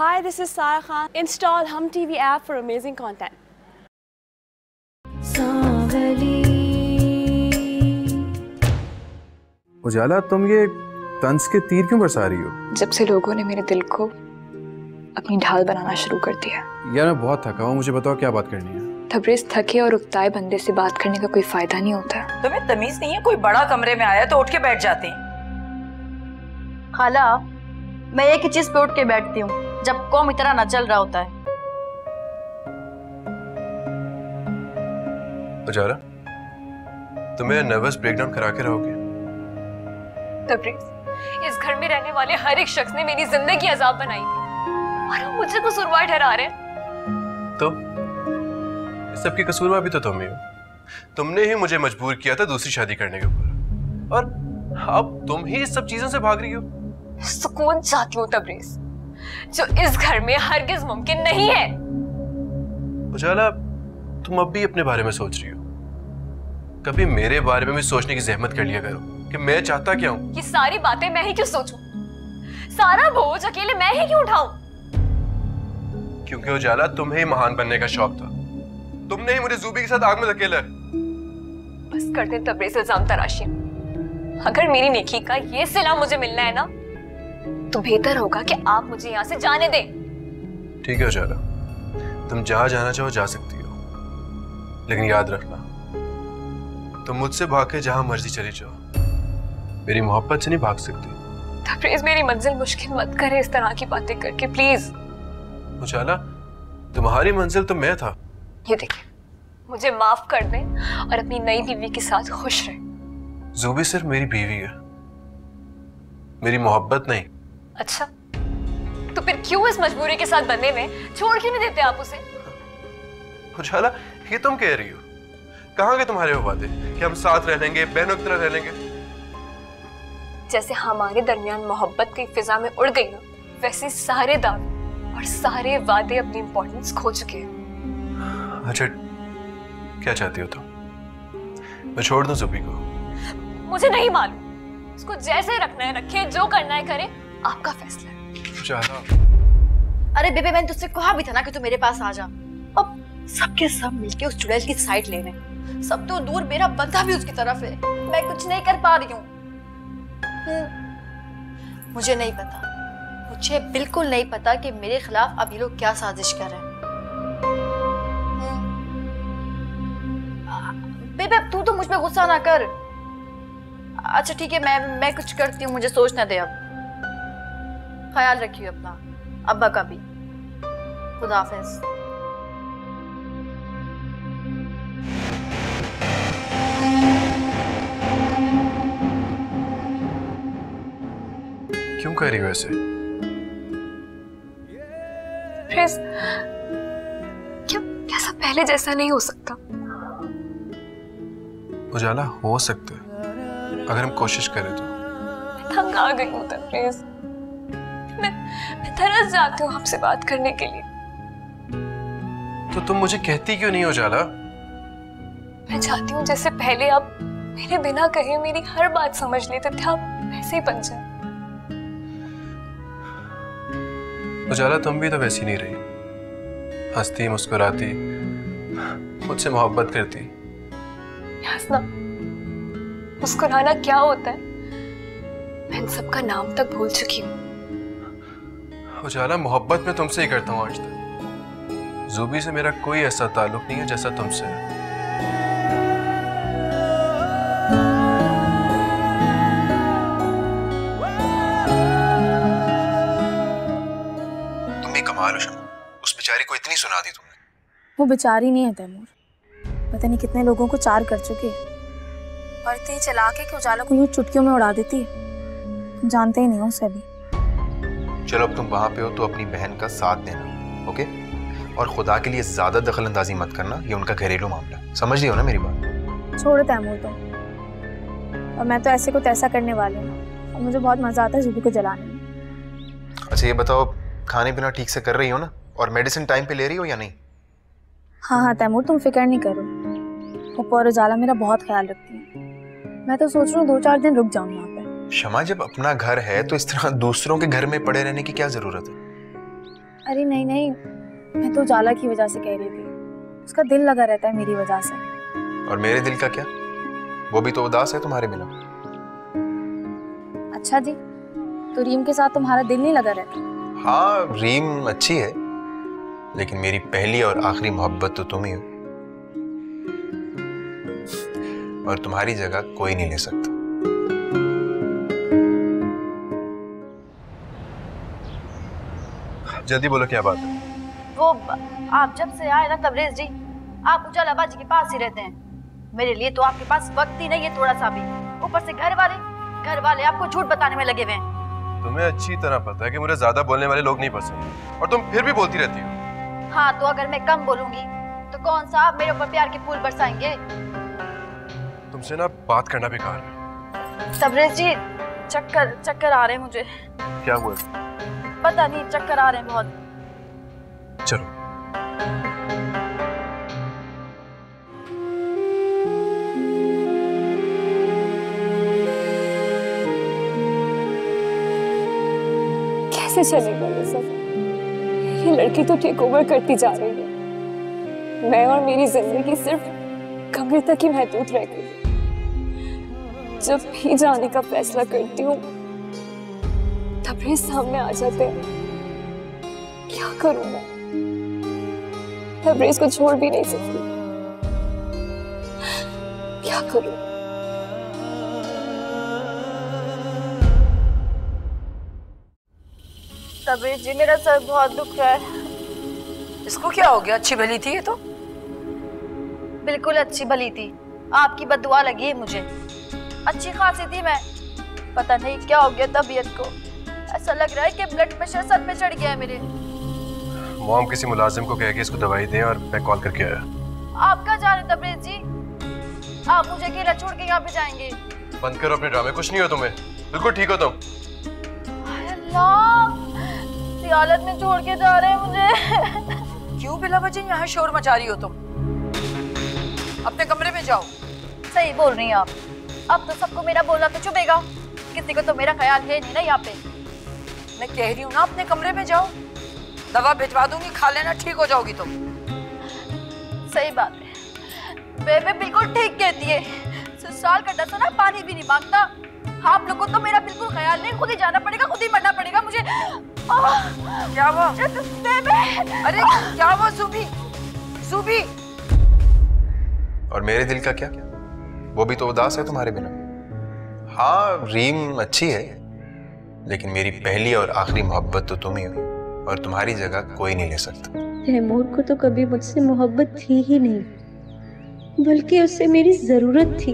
Hi, this is Sarah Khan. Install Hum TV app for amazing content. उजाला तुम ये तंस के तीर क्यों बरसा रही हो? जब से लोगों ने मेरे दिल को अपनी ढाल बनाना शुरू कर दिया। यार मैं बहुत थका हूँ मुझे बताओ क्या बात करनी है? तबरेज थके और उकताए बंदे से बात करने का कोई फ़ायदा नहीं होता। तुम्हें तमीज नहीं है? कोई बड़ा कमरे में आया तो उठ के बैठ जाते। हैं खाला मैं एक ही चीज़ पे उठ के बैठती हूँ। जब कौम इतना न चल रहा होता है। उजाला तुम मेरा नर्वस ब्रेकडाउन करा के रहोगे? तबरेज इस घर में रहने वाले हर एक शख्स ने मेरी ज़िंदगी अजाब बनाई थी। और वो मुझे कसूरवार ठहरा रहे तो? इस सब की कसूरवार भी तो तुम ही हो। तुमने ही मुझे मजबूर किया था दूसरी शादी करने के ऊपर। और अब तुम ही इस सब चीज़ों से भाग रही हो। सुकून चाहती हूँ तबरेज जो इस घर में हरगिज मुमकिन नहीं है। उजाला तुम अब भी अपने बारे में सोच रही हो। कभी मेरे बारे में भी सोचने की जहमत कर लिया करो कि मैं चाहता क्या हूँ। ये सारी बातें मैं ही क्यों सोचूं? सारा बोझ अकेले मैं ही क्यों उठाऊं? क्योंकि उजाला तुम्हें ही महान बनने का शौक था। तुमने ही मुझे जूबी के साथ आग में धकेला बस कर दे तबरेज इल्ज़ाम तराशी अगर मेरी नेकी का ये सिला मुझे मिलना है ना तो बेहतर होगा कि आप मुझे यहाँ से जाने दें। ठीक है उजाला। तुम जहाँ जाना चाहो जा सकती हो। लेकिन याद रखना तुम मुझसे भाग के जहाँ मर्ज़ी चली जाओ। मेरी मोहब्बत से नहीं भाग सकती। तबरेज मेरी मंजिल मुश्किल मत करे इस तरह की बातें करके प्लीज़ उजाला तुम्हारी मंजिल तो मैं था। ये देखिए मुझे माफ़ कर दें और अपनी नई बीवी के साथ खुश रहें। जूबी सिर्फ़ मेरी बीवी है। मेरी मोहब्बत नहीं। अच्छा तो फिर क्यों इस मजबूरी के साथ बंधे में छोड़ क्यों नहीं देते आप उसे? उजाला ये तुम कह रही हो? कहाँ गए तुम्हारे वो वादे कि हम साथ रह लेंगे बहनों की तरह रह लेंगे? जैसे हमारे दरमियान मोहब्बत की फिजा में उड़ गई ना वैसे सारे दावे और सारे वादे अपनी इंपॉर्टेंस खो चुके हैं। अच्छा क्या चाहती हो तुम? मैं छोड़ दूँ जुबी को? मुझे नहीं मालूम। उसको जैसे रखना है रखे जो करना है करे। आपका फैसला। है। उजाला अरे बेबे मैंने तुझसे कहा भी था ना कि तू मेरे पास आ जा। अब सबके सब मिलके उस चुड़ैल की साइड ले रहे सब तो दूर मेरा बंदा भी उसकी तरफ़ है। मैं कुछ नहीं कर पा रही हूँ। हम्म, मुझे नहीं पता। मुझे बिल्कुल नहीं पता कि मेरे खिलाफ अब ये लोग क्या साजिश कर रहे हैं। हम्म। बेबे तू तो मुझ पे गुस्सा ना कर। अच्छा ठीक है मैं मैं कुछ करती हूँ मुझे सोचना दे अब। ख्याल रखिए अपना। अब्बा का भी। खुदाफिज क्यों कह रही हो ऐसे? क्या क्या? सब पहले जैसा नहीं हो सकता? उजाला हो सकता है। अगर हम कोशिश करें तो। तंग आ गई हूँ प्रेस मैं मैं तरस जाती हूँ आपसे बात करने के लिए। तो तुम मुझे कहती क्यों नहीं उजाला मैं चाहती हूँ जैसे पहले आप मेरे बिना कहे मेरी हर बात समझ लेते थे आप वैसे ही बन जाए। उजाला तुम भी तो वैसी नहीं रही। हंसती मुस्कुराती मुझसे मोहब्बत करती। हंसना मुस्कुराना क्या होता है? मैं इन सबका नाम तक भूल चुकी हूँ। उजाला मोहब्बत में तुमसे ही करता हूँ आज तक। जूबी से मेरा कोई ऐसा ताल्लुक नहीं है जैसा तुमसे है। तुम भी कमाल हो शमा उस बेचारी को इतनी सुना दी तुमने। वो बेचारी नहीं है तैमूर। पता नहीं कितने लोगों को चार कर चुके है। और इतनी चला के कि उजाला को यूँ चुटकियों में उड़ा देती है। जानते ही नहीं हो उसे अभी। चलो अब तुम वहाँ पे हो तो अपनी बहन का साथ देना ओके? और खुदा के लिए ज़्यादा दखल अंदाजी मत करना ये उनका घरेलू मामला समझ हो ना मेरी बात? छोड़ तैमूर तो और मैं तो ऐसे को तैसा करने वाली हूँ और मुझे बहुत मज़ा आता है जुबी को जलाने में। अच्छा ये बताओ खाने पीना ठीक से कर रही हो ना? और मेडिसिन टाइम पे ले रही हो या नहीं? हाँ हाँ तैमूर तुम फ़िक्र नहीं करो। पप्पा और उजाला मेरा बहुत ख्याल रखती है। मैं तो सोच रहा हूँ दो चार दिन रुक जाऊँ यहाँ। शमा जब अपना घर है तो इस तरह दूसरों के घर में पड़े रहने की क्या ज़रूरत है? अरे नहीं नहीं मैं तो उजाला की वजह से कह रही थी। उसका दिल लगा रहता है मेरी वजह से। और मेरे दिल का क्या? वो भी तो उदास है तुम्हारे बिना। अच्छा जी तो रीम के साथ तुम्हारा दिल नहीं लगा रहता? हाँ रीम अच्छी है लेकिन मेरी पहली और आखिरी मोहब्बत तो तुम ही हो। और तुम्हारी जगह कोई नहीं ले सकता। जल्दी बोलो क्या बात है? वो आप जब से आए ना तबरेज जी आप उजाला बाजी के पास ही रहते हैं। मेरे लिए तो आपके पास वक्त ही नहीं है थोड़ा सा भी। ऊपर से घर वाले घर वाले आपको झूठ बताने में लगे हुए हैं। तुम्हें अच्छी तरह पता है कि मुझे ज़्यादा बोलने वाले लोग नहीं पसंद और तुम फिर भी बोलती रहती हो। हाँ तो अगर मैं कम बोलूँगी तो कौन सा आप मेरे ऊपर प्यार के फूल बरसाएँगे? तुमसे ना बात करना बेकार है। तबरेज जी चक्कर चक्कर आ रहे हैं मुझे। क्या हुआ? पता नहीं चक्कर आ रहे हैं बहुत। चलो। कैसे चलेगा ये सब? ये लड़की तो टेक ओवर करती जा रही है। मैं और मेरी ज़िंदगी सिर्फ़ कमरे तक ही महदूद रह गई। जब भी जाने का फैसला करती हूँ ये सामने आ जाते हैं। क्या करूँ मैं? तबरेज को छोड़ भी नहीं सकती। क्या करूँ? तबरेज जी मेरा सर बहुत दुख रहा है। इसको क्या हो गया? अच्छी भली थी ये तो? बिल्कुल अच्छी भली थी। आपकी बदुआ लगी है मुझे। अच्छी खासी थी मैं। पता नहीं क्या हो गया तबीयत को। ऐसा लग रहा है कि ब्लड प्रेशर सर पे चढ़ गया है मेरे। मॉम किसी मुलाजिम को कह के इसको दवाई दें और मैं कॉल करके आया। आप कहाँ जा रहे तबरेज जी। आप मुझे अकेला छोड़ के यहाँ पे जाएँगे। बंद करो अपने ड्रामे कुछ नहीं हो तुम्हें। बिल्कुल ठीक हो तुम। अल्लाह हालत में छोड़ के जा रहे हैं मुझे। क्यों बिला वजह यहाँ शोर मचा रही हो तुम? अपने कमरे में जाओ। सही बोल रही हैं आप। अब तो सबको मेरा बोलना तो चुभेगा। किसी को तो मेरा ख्याल है नहीं ना यहाँ पे। मैं कह रही हूँ ना अपने कमरे में जाओ। दवा भिजवा दूँगी खा लेना ठीक हो जाओगी तुम। सही बात है। बेबे बिल्कुल ठीक कहती है। ससुराल का डसा ना पानी भी नहीं माँगता। आप लोगों को तो मेरा बिल्कुल ख्याल नहीं। खुद ही जाना पड़ेगा खुद ही मरना पड़ेगा मुझे। क्या हुआ? बेबे अरे क्या हुआ सुबी? सुबी? और मेरे दिल का क्या? वो भी तो उदास है तुम्हारे बिना। हाँ रीम अच्छी है। लेकिन मेरी पहली और आखिरी मोहब्बत तो तुम ही हो और तुम्हारी जगह कोई नहीं ले सकता। तैमूर को तो कभी मुझसे मोहब्बत थी ही नहीं बल्कि उससे मेरी ज़रूरत थी।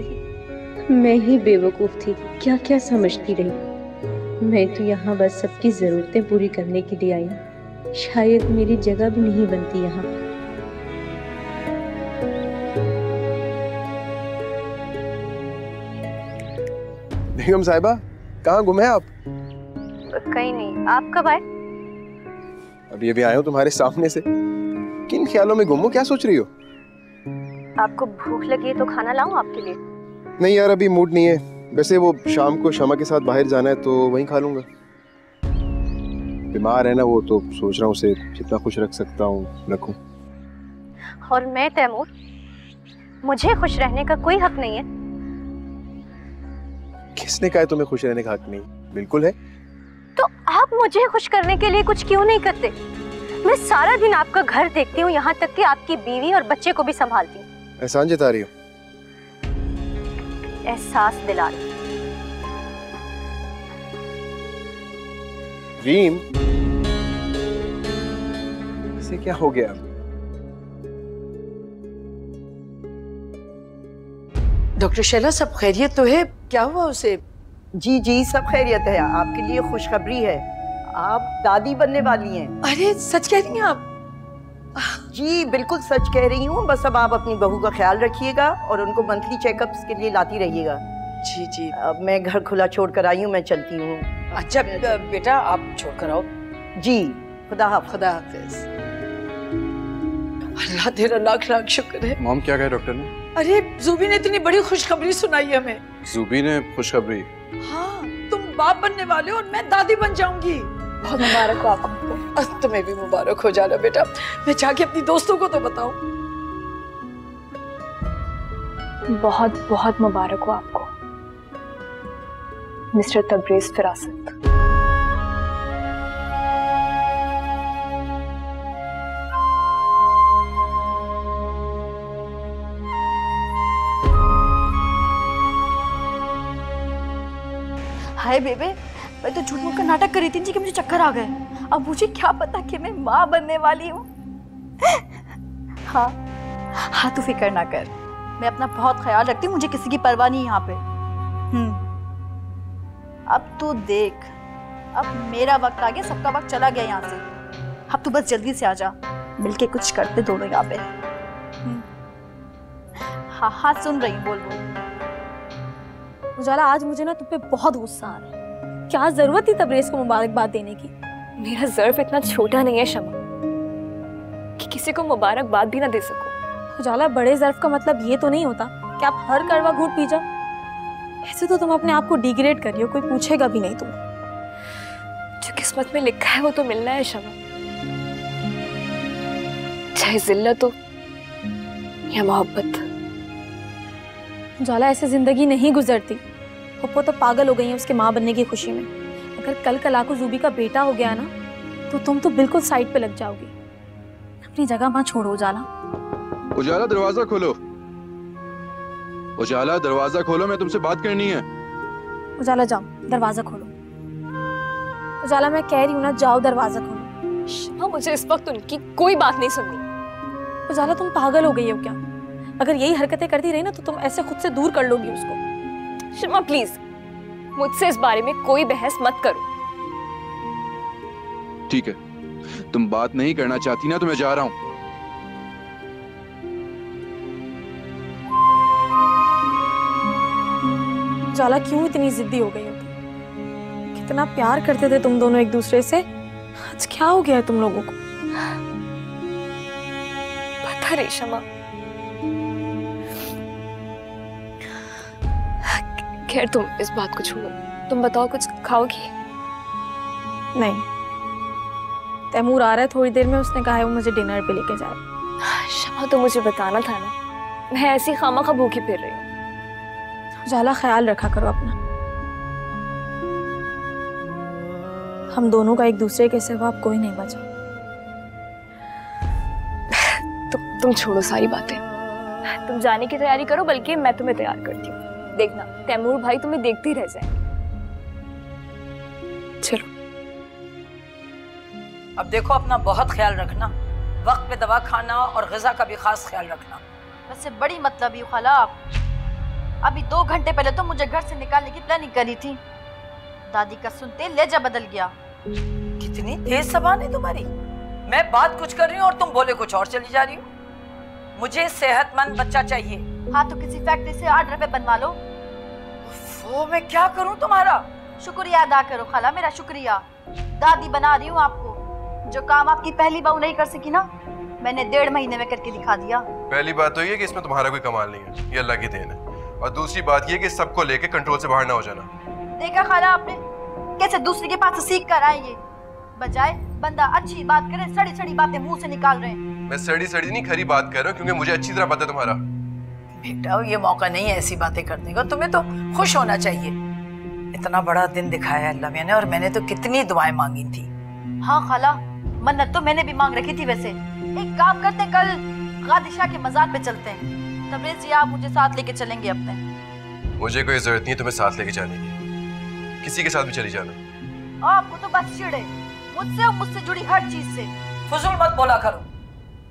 मैं ही बेवकूफ़ थी क्या क्या समझती रही। मैं तो यहाँ बस सबकी जरूरतें पूरी करने के लिए आई। शायद मेरी जगह भी नहीं बनती यहाँ। बेगम साहिबा कहाँ गुम है आप? कहीं नहीं। आप कब आए? अभी अभी आए हो तुम्हारे सामने से। किन ख्यालों में गुम हो क्या सोच रही हो? आपको भूख लगी है तो खाना लाऊं आपके लिए? नहीं यार अभी मूड नहीं है। वैसे वो शाम को शमा के साथ बाहर जाना है तो वहीं खा लूँगा। बीमार है ना वो तो सोच रहा हूँ उसे जितना खुश रख सकता हूँ रखूँ। और मैं तैमूर मुझे खुश रहने का कोई हक नहीं है। किसने कहा है तुम्हें खुश रहने का हक नहीं? बिल्कुल है। आप मुझे खुश करने के लिए कुछ क्यों नहीं करते? मैं सारा दिन आपका घर देखती हूँ यहाँ तक कि आपकी बीवी और बच्चे को भी संभालती हूँ। एहसान जता रही हूँ। एहसास दिला रही रीम इसे क्या हो गया? डॉक्टर शैला सब खैरियत तो है? क्या हुआ उसे? जी जी सब खैरियत है। आपके लिए खुशखबरी है। आप दादी बनने वाली हैं। अरे सच कह रही हैं आप? जी बिल्कुल सच कह रही हूँ। बस अब आप अपनी बहू का ख्याल रखिएगा और उनको मंथली चेकअप्स के लिए लाती रहिएगा। जी जी। अब मैं घर खुला छोड़ कर आई हूँ मैं चलती हूँ। अच्छा बेटा आप छोड़ कर आओ। जी खुदा हाफ़ खुदा हाफिज। अल्लाह तेरा लाख लाख शुक्र है। मॉम क्या कहे डॉक्टर ने? अरे जूबी ने इतनी बड़ी खुशखबरी सुनाई हमें। जूबी ने खुशखबरी? हाँ तुम बाप बनने वाले हो और मैं दादी बन जाऊँगी। बहुत मुबारक हो आपको। अस तुम्हें भी मुबारक हो जाना बेटा। मैं जाके अपनी दोस्तों को तो बताऊँ। बहुत बहुत मुबारक हो आपको। मिस्टर तबरेज फिरासत। हाय बेबे मैं तो झूठ मूठ का नाटक कर रही थी जी कि मुझे चक्कर आ गए। अब मुझे क्या पता कि मैं माँ बनने वाली हूँ। हाँ हाँ तू फ़िक्र ना कर। मैं अपना बहुत ख्याल रखती हूँ, मुझे किसी की परवाह नहीं यहाँ पे। हम्म। अब तू देख, अब मेरा वक्त आ गया, सबका वक्त चला गया यहाँ से। अब तू बस जल्दी से आ जा, मिलके कुछ करते दोनों यहाँ पे। हम्म। हाँ हाँ सुन रही बोल बोल। उजाला, आज मुझे ना तुम पे बहुत गुस्सा आ रहा है। क्या ज़रूरत थी तबरेज को मुबारकबाद देने की। मेरा जर्फ इतना छोटा नहीं है शमा कि किसी को मुबारकबाद भी ना दे सको। उजाला बड़े जर्फ का मतलब ये तो नहीं होता कि आप हर कड़वा घूट पी जाओ। ऐसे तो तुम अपने आप को डिग्रेड कर रही हो कोई पूछेगा भी नहीं तुम। जो किस्मत में लिखा है वो तो मिलना है शमा। चाहे जिल्लत हो या मोहब्बत। उजाला ऐसे ज़िंदगी नहीं गुजरती। पप्पो तो पागल हो गई है उसके माँ बनने की खुशी में। अगर कल कलाको जूबी का बेटा हो गया ना तो तुम तो बिल्कुल साइड पे लग जाओगी। अपनी जगह माँ छोड़ो उजाला। उजाला दरवाज़ा खोलो। उजाला दरवाज़ा खोलो मैं तुमसे बात करनी है। उजाला जाओ दरवाज़ा खोलो। उजाला मैं कह रही हूँ ना जाओ दरवाज़ा खोलो। शमा मुझे इस वक्त उनकी कोई बात नहीं सुननी। उजाला तुम पागल हो गई हो क्या? अगर यही हरकतें करती रही ना तो तुम ऐसे खुद से दूर कर लोगी उसको। शमा प्लीज़ मुझसे इस बारे में कोई बहस मत करो। ठीक है। तुम बात नहीं करना चाहती ना तो मैं जा रहा हूँ। उजाला क्यों इतनी जिद्दी हो गई हो कितना प्यार करते थे तुम दोनों एक दूसरे से। आज क्या हो गया है तुम लोगों को? पता नहीं खैर तुम इस बात को छोड़ो तुम बताओ कुछ खाओगी? नहीं। तैमूर आ रहा है थोड़ी देर में उसने कहा है वो मुझे डिनर पे लेके जाए। शमा तो मुझे बताना था ना। मैं ऐसी खामा खा भूखी फिर रही हूँ। उजाला ख्याल रखा करो अपना। हम दोनों का एक दूसरे के सिवा अब कोई नहीं बचा। तुम तुम छोड़ो सारी बातें। तुम जाने की तैयारी करो बल्कि मैं तुम्हें तैयार करती हूँ। देखना। तैमूर भाई तुम्हें देखते ही रह जाएँगे। चलो। अब देखो अपना बहुत ख्याल रखना। वक्त पे दवा खाना और गजा का भी खास ख्याल रखना। वैसे बड़ी मतलबी हो खाला आप। अभी दो घंटे पहले तो मुझे घर से निकालने की प्लानिंग करी थी। दादी का सुनते लेजा बदल गया। कितनी तेज जबान है तुम्हारी। मैं बात कुछ कर रही हूँ और तुम बोले कुछ और चली जा रही हो। मुझे सेहतमंद बच्चा चाहिए। हाँ तो किसी फैक्ट्री से आठ रुपए बनवा लो। वो मैं क्या करूँ तुम्हारा? शुक्रिया अदा करो खाला मेरा शुक्रिया। दादी बना रही हूँ आपको। जो काम आपकी पहली बहू नहीं कर सकी ना मैंने डेढ़ महीने में करके दिखा दिया। पहली बात तो ये कि इसमें तुम्हारा कोई कमाल नहीं है ये अल्लाह की देन है। और दूसरी बात ये कि सबको लेके कंट्रोल से बाहर ना हो जाना। देखा खाला आपने कैसे दूसरे के पास से सीख कर आए ये। बजाय बंदा अच्छी बात करे सड़ी सड़ी बातें मुँह से निकाल रहे हैं। मैं सड़ी सड़ी नहीं खरी बात कर रहा हूँ क्योंकि मुझे अच्छी तरह पता है तुम्हारा। बेटा ये मौका नहीं है ऐसी बातें करने का। तुम्हें तो खुश होना चाहिए। इतना बड़ा दिन दिखाया अल्लाह मियाँ ने और मैंने तो कितनी दुआएँ मांगी थी। हाँ खाला मन्नत तो मैंने भी मांग रखी थी वैसे। एक काम करते हैं, कल गादिशा के मजार पे चलते हैं। तबरेज जी आप मुझे साथ लेके चलेंगे अपने। मुझे कोई ज़रूरत नहीं है तुम्हें साथ लेके जाने की। किसी के साथ भी चली जाना। आपको तो बस चिड़े मुझसे और मुझसे जुड़ी हर चीज़ से। फजूल मत बोला करो।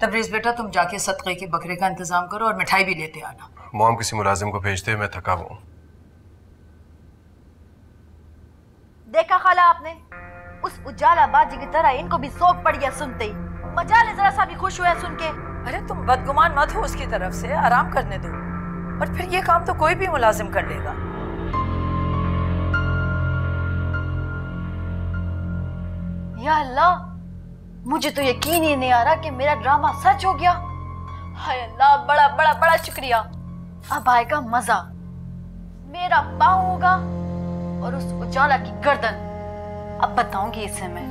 तबरेज बेटा तुम जाके सदक़े के बकरे का इंतज़ाम करो और मिठाई भी लेते आना। मॉम किसी मुलाजिम को भेजते मैं थका हुआ हूँ। देखा खाला आपने? उस उजाला बाजी की तरह इनको भी सोख पड़ गया सुनते ही। मजाले जरा सा भी खुश हुआ सुन के। अरे तुम बदगुमान मत हो उसकी तरफ़ से आराम करने दो। और फिर ये काम तो कोई भी मुलाजिम कर लेगा। या अल्लाह मुझे तो यकीन ही नहीं आ रहा कि मेरा ड्रामा सच हो गया। हाय अल्लाह, बड़ा बड़ा बड़ा शुक्रिया। अब आएगा मज़ा। मेरा पाँव होगा और उस उजाला की गर्दन। अब बताऊँगी इसे मैं।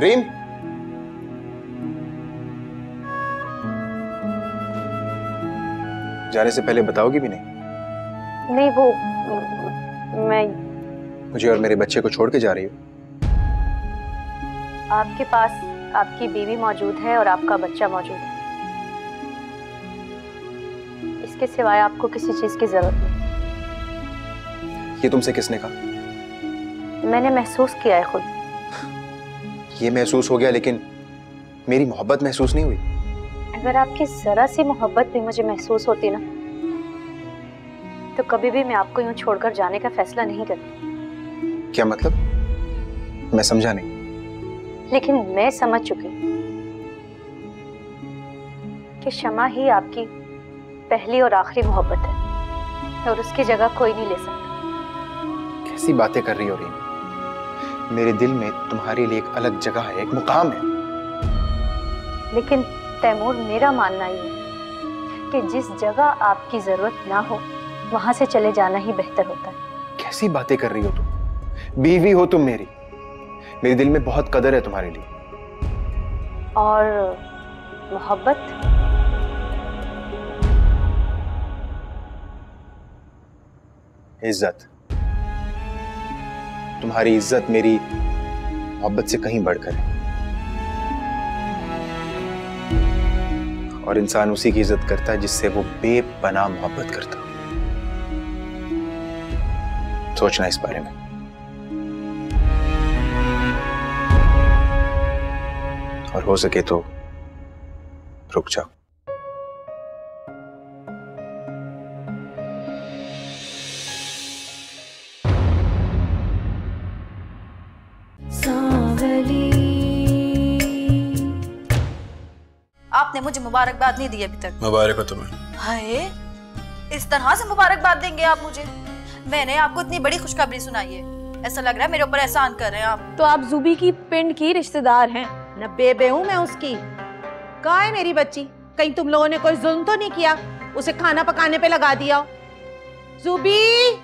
रीम जाने से पहले बताओगी भी नहीं? नहीं वो मैं मुझे और मेरे बच्चे को छोड़ के जा रही हो। आपके पास आपकी बीवी मौजूद है और आपका बच्चा मौजूद है। इसके सिवाय आपको किसी चीज़ की ज़रूरत नहीं। ये तुमसे किसने कहा? मैंने महसूस किया है खुद। ये महसूस हो गया लेकिन मेरी मोहब्बत महसूस नहीं हुई। अगर आपकी जरा सी मोहब्बत भी मुझे महसूस होती ना तो कभी भी मैं आपको यूँ छोड़कर जाने का फैसला नहीं करती। क्या मतलब? मैं समझा नहीं। लेकिन मैं समझ चुकी कि क्षमा ही आपकी पहली और आखिरी मोहब्बत है और उसकी जगह कोई नहीं ले सकता। कैसी बातें कर रही हो रही मेरे दिल में तुम्हारे लिए एक अलग जगह है एक मुकाम है। लेकिन तैमूर मेरा मानना ये है कि जिस जगह आपकी ज़रूरत ना हो वहाँ से चले जाना ही बेहतर होता है। कैसी बातें कर रही हो तुम? बीवी हो तुम मेरी। मेरे दिल में बहुत कदर है तुम्हारे लिए। और मोहब्बत? इज़्ज़त। तुम्हारी इज़्ज़त मेरी मोहब्बत से कहीं बढ़कर है। और इंसान उसी की इज़्ज़त करता है जिससे वो बेपनाह मोहब्बत करता सोचना इस बारे में। और हो सके तो रुक जाओ। मुबारकबाद नहीं दी अभी तक। मुबारक हो तुम्हें। हाय इस तरह से मुबारकबाद देंगे आप मुझे। मैंने आपको इतनी बड़ी खुशखबरी सुनाई है। ऐसा लग रहा है मेरे ऊपर एहसान कर रहे हैं आप। तो आप जुबी की पिंड की रिश्तेदार हैं। न बेबे हूँ मैं उसकी। कहा है मेरी बच्ची? कहीं तुम लोगों ने कोई जुल्म तो नहीं किया? उसे खाना पकाने पे लगा दिया? जूबी!